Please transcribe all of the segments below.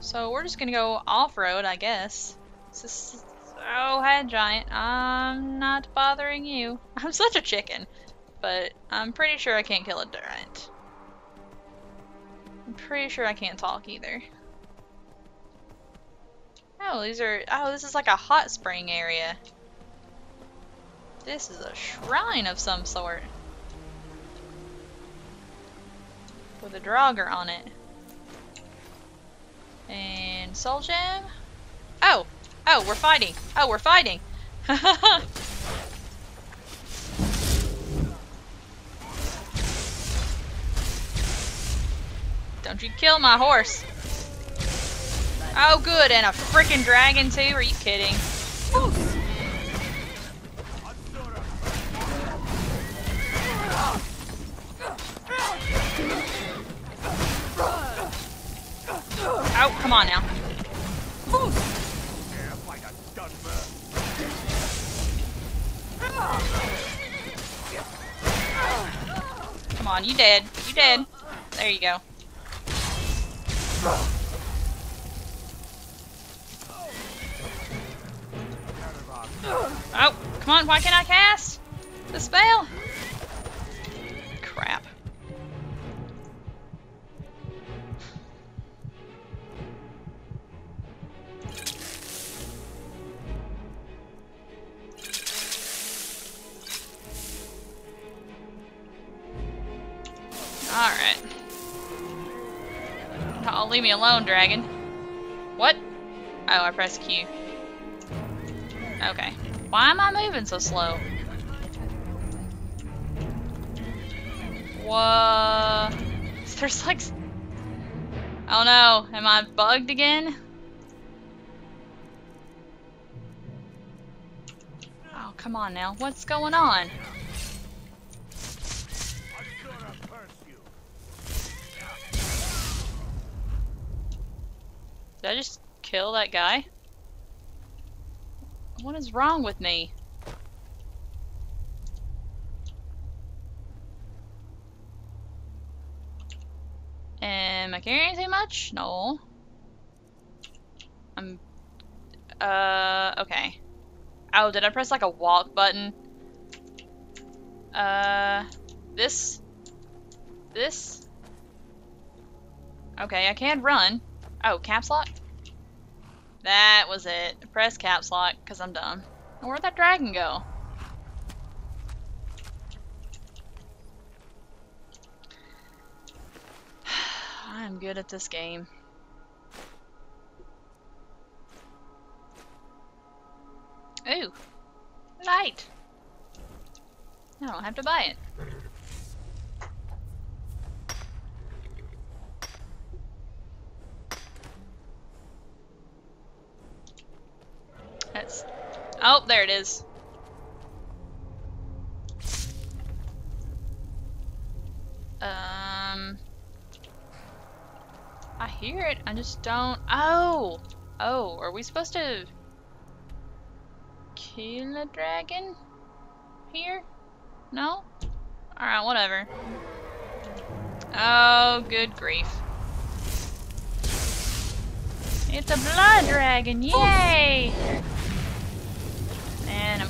So we're just gonna go off-road, I guess. Is so head giant. I'm not bothering you. I'm such a chicken, but I'm pretty sure I can't kill a giant. I'm pretty sure I can't talk either. Oh, these are. Oh, this is like a hot spring area. This is a shrine of some sort. With a Draugr on it. And Soul Gem? Oh! Oh, we're fighting! Oh, we're fighting! Don't you kill my horse! Oh, good, and a freaking dragon too? Are you kidding? Come on now. Come on, you dead. You dead. There you go. Oh, come on, why can't I cast? The spell? Alone, dragon. What? Oh, I pressed Q. Okay. Why am I moving so slow? What? There's like... Oh no, am I bugged again? Oh, come on now. What's going on? Did I just kill that guy? What is wrong with me? Am I carrying too much? No. I'm... Uh, okay. Oh, did I press like a walk button? Uh, this? This? Okay, I can run. Oh, caps lock? That was it. Press caps lock, because I'm dumb. Where'd that dragon go? I'm good at this game. Ooh! Light! I don't have to buy it. That's... Oh, there it is. Um... I hear it, I just don't... Oh! Oh, are we supposed to... Kill a dragon? Here? No? Alright, whatever. Oh, good grief. It's a blood dragon, yay!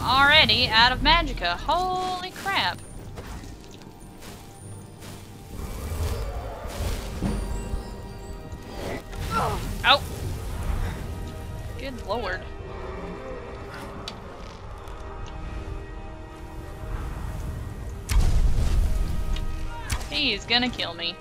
Already out of magicka. Holy crap. Oh! Good lord. He's gonna kill me.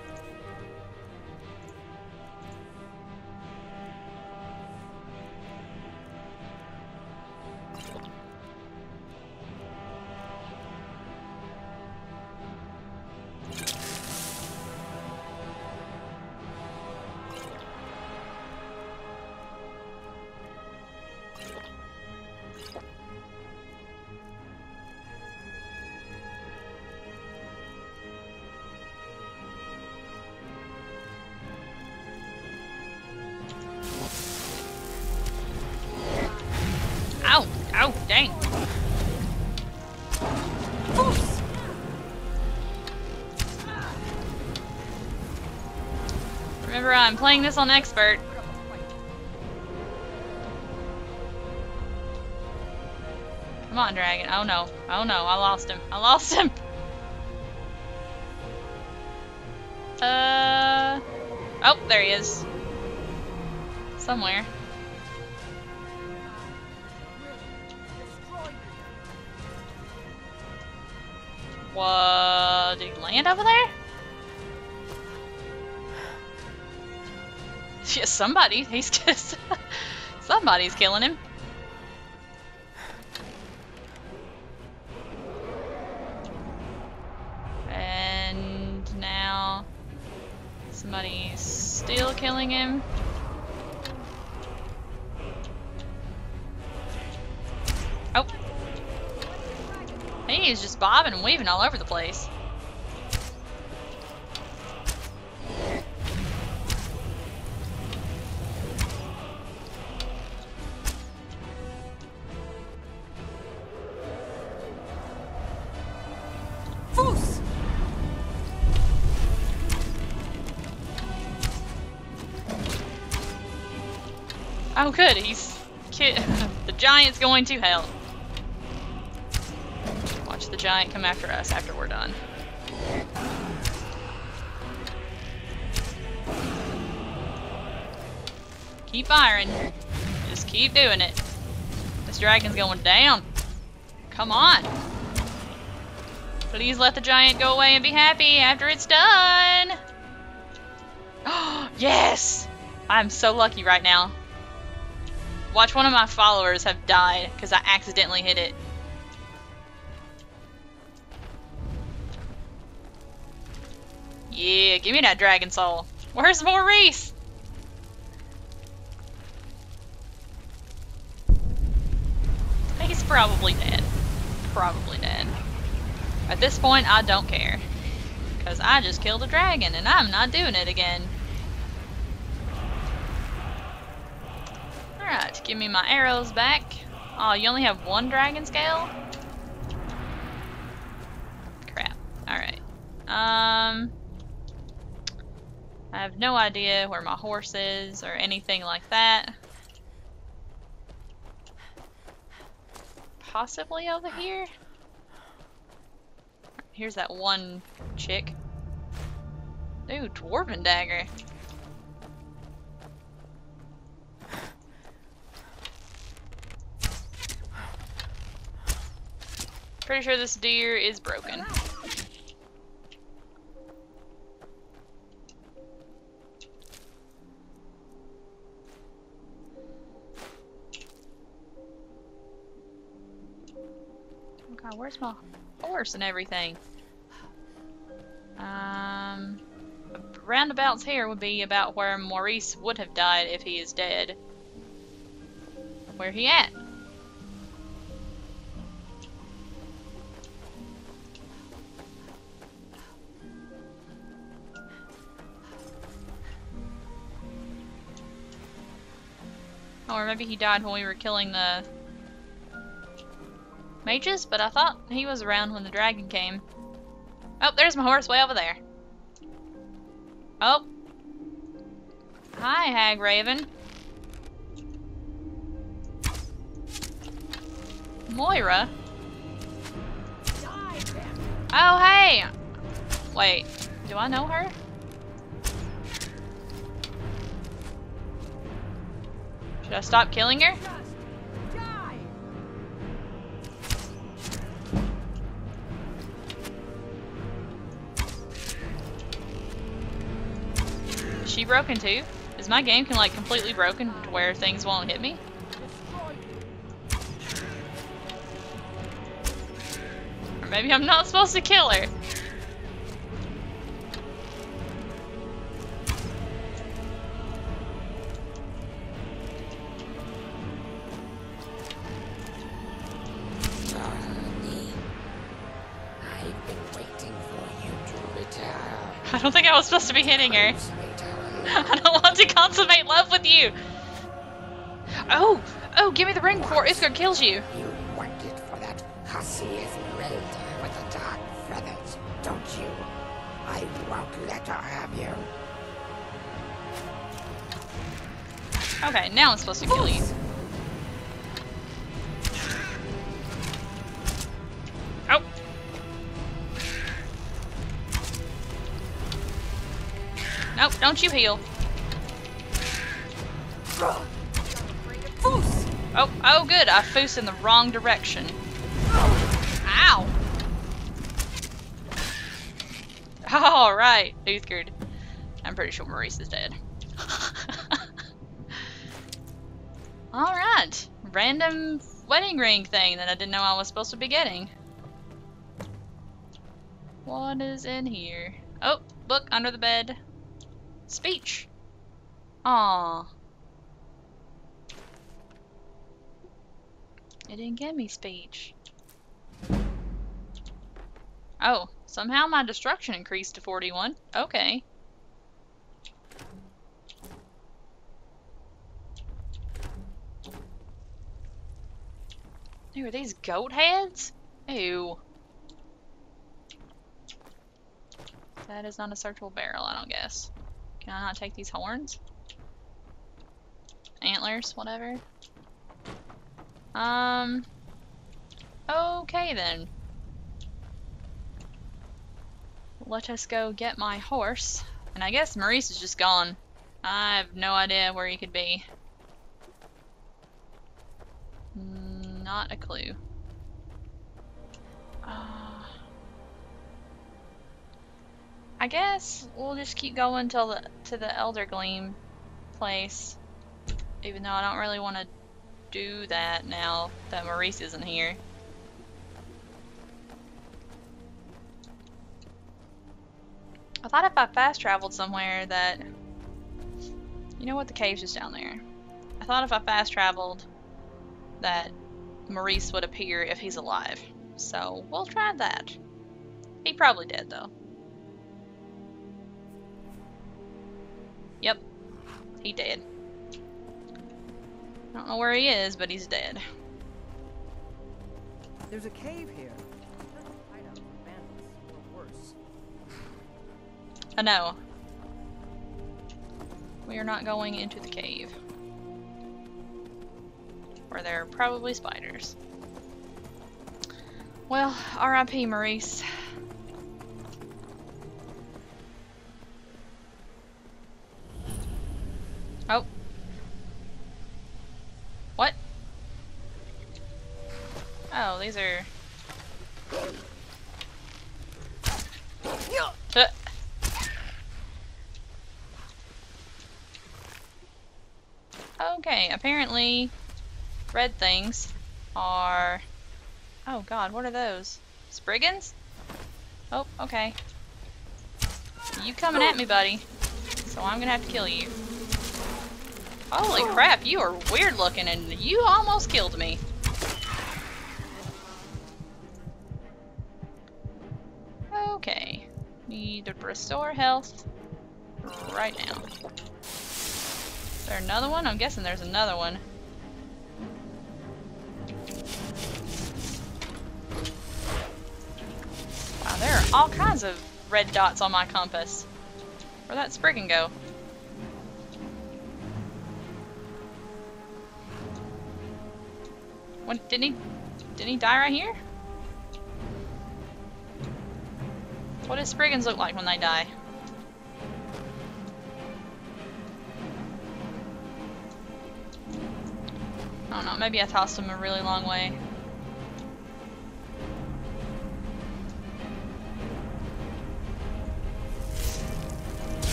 I'm playing this on expert. Come on, dragon. Oh no. Oh no, I lost him. I lost him! Uh... Oh, there he is. Somewhere. What? Did he land over there? Yeah, somebody. He's just... Somebody's killing him. And now... Somebody's still killing him. Oh. He's just bobbing and weaving all over the place. Oh good, he's... Ki the giant's going to hell. Watch the giant come after us after we're done. Keep firing. Just keep doing it. This dragon's going down. Come on. Please let the giant go away and be happy after it's done. yes! I'm so lucky right now. Watch one of my followers have died because I accidentally hit it. Yeah, give me that dragon soul. Where's Maurice? He's probably dead. Probably dead. At this point, I don't care. Because I just killed a dragon, and I'm not doing it again. Alright, give me my arrows back. Oh, you only have one dragon scale? Crap. Alright. Um... I have no idea where my horse is or anything like that. Possibly over here? Here's that one chick. Ooh, dwarven dagger. Pretty sure this deer is broken. Oh god, where's my horse and everything? Um, roundabouts here would be about where Maurice would have died if he is dead. Where he at? Or maybe he died when we were killing the mages, but I thought he was around when the dragon came. Oh, there's my horse way over there. Oh. Hi, Hag Raven. Moira? Oh, hey! Wait, do I know her? I stop killing her? Is she broken too? Is my game can like completely broken to where things won't hit me? Or maybe I'm not supposed to kill her. Don't think I was supposed to be hitting her. I don't want to consummate love with you. Oh, oh, give me the ring before Iskar kills you. You want it for that hussy Esmeralda with the dark feathers, don't you? I won't let her have you. Okay, now I'm supposed to kill you. Oh, don't you heal. Oh, oh good, I Fus in the wrong direction. Ow! Alright, Uthgerd. I'm pretty sure Maurice is dead. Alright, random wedding ring thing that I didn't know I was supposed to be getting. What is in here? Oh, book under the bed. Speech. Aww. It didn't give me speech. Oh, somehow my destruction increased to 41. Okay. Ew, are these goat heads? Ew. That is not a searchable barrel, I don't guess. Can I not take these horns? Antlers, whatever. Um. Okay then. Let us go get my horse. And I guess Maurice is just gone. I have no idea where he could be. Not a clue. I guess we'll just keep going till the to the Elder Eldergleam place. Even though I don't really want to do that now that Maurice isn't here. I thought if I fast traveled somewhere that... You know what? The cave's just down there. I thought if I fast traveled that Maurice would appear if he's alive. So we'll try that. He probably did though. Yep. He did. I don't know where he is, but he's dead. There's a cave here. Hideout for bandits, or worse. I know. We are not going into the cave. Where there are probably spiders. Well, R.I.P. Maurice. Are... Uh. Okay, apparently red things are... Oh god, what are those? Spriggans? Oh, okay. You coming at me, buddy. So I'm gonna have to kill you. Holy crap, you are weird looking and you almost killed me. Need to restore health right now. Is there another one? I'm guessing there's another one. Wow, there are all kinds of red dots on my compass. Where'd that Spriggan go? Didn't he, didn't he die right here? What does Spriggans look like when they die? I don't know, maybe I tossed him a really long way.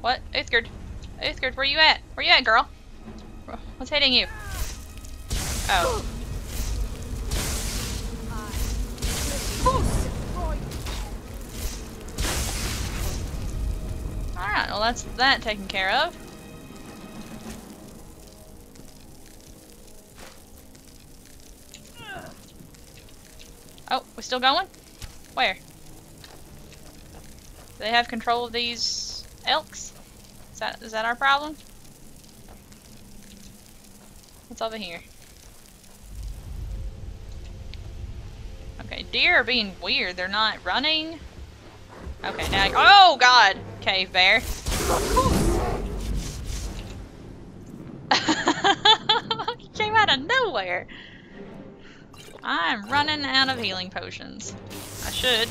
What? Uthgerd? Uthgerd, where you at? Where you at, girl? What's hitting you? Oh. Well that's that taken care of. Oh, we're still going? Where? Do they have control of these elks? Is that is that our problem? What's over here? Okay, deer are being weird. They're not running. Okay, now. oh God, cave bear. Came out of nowhere. I'm running out of healing potions. I should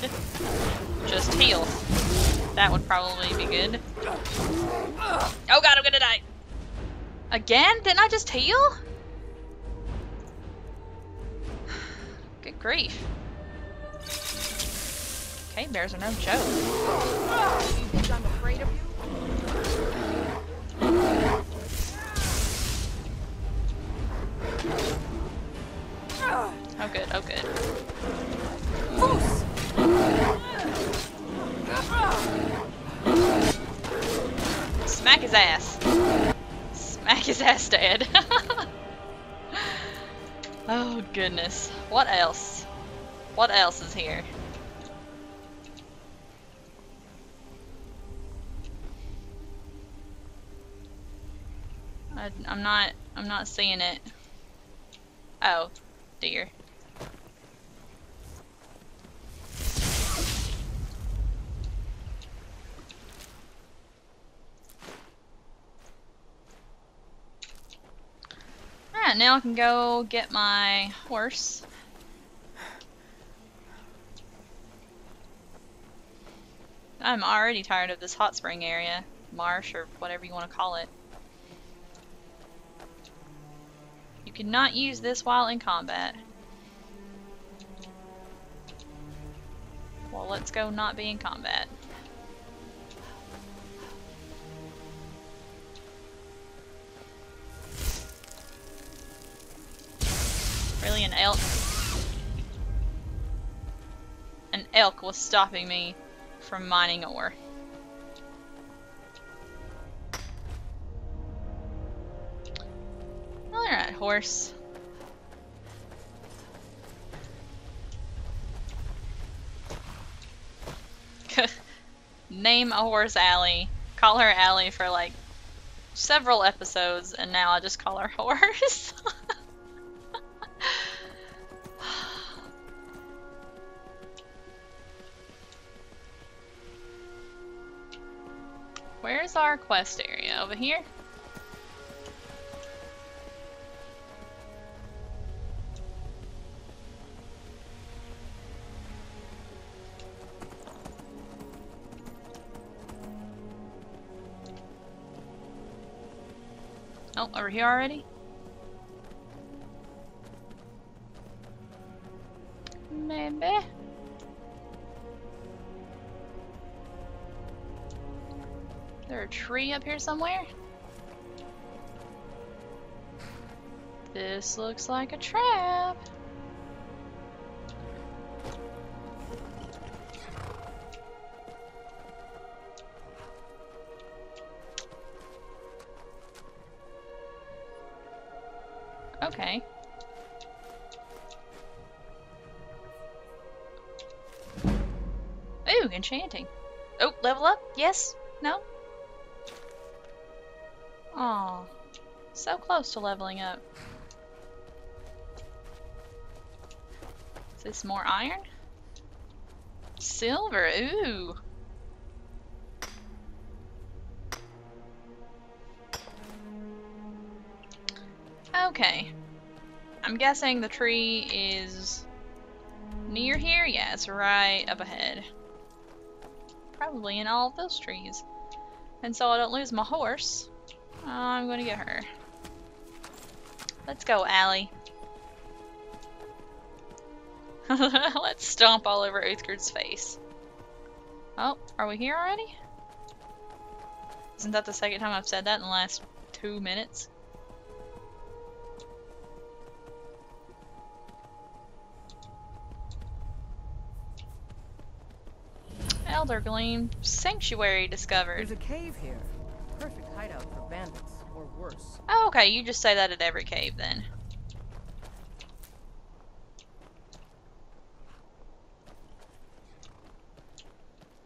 just heal. That would probably be good. Oh god, I'm gonna die. Again? Didn't I just heal? Good grief. Okay, bears are no joke. Oh good, oh good. Smack his ass. Smack his ass dead. oh goodness. What else? What else is here? I, I'm not. I'm not seeing it. Oh, dear. Alright, now I can go get my horse. I'm already tired of this hot spring area. Marsh, or whatever you want to call it. You cannot use this while in combat. Well, let's go not be in combat. Really, an elk? An elk was stopping me from mining ore. Horse. Name a horse Allie. Call her Allie for like several episodes, and now I just call her horse. Where's our quest area? Over here? Oh, over here already? Maybe. There a tree up here somewhere? This looks like a trap. Okay. Ooh, enchanting. Oh, level up? Yes? No? Aw. So close to leveling up. Is this more iron? Silver, ooh. Okay. I'm guessing the tree is near here? Yeah, it's right up ahead. Probably in all of those trees. And so I don't lose my horse, I'm gonna get her. Let's go, Allie. Let's stomp all over Uthgerd's face. Oh, are we here already? Isn't that the second time I've said that in the last two minutes? Eldergleam Sanctuary discovered. There's a cave here. Perfect hideout for bandits, or worse. Oh, okay, you just say that at every cave then.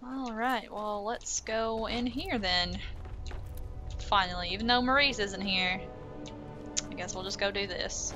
Alright, well, let's go in here then. Finally, even though Maurice isn't here. I guess we'll just go do this.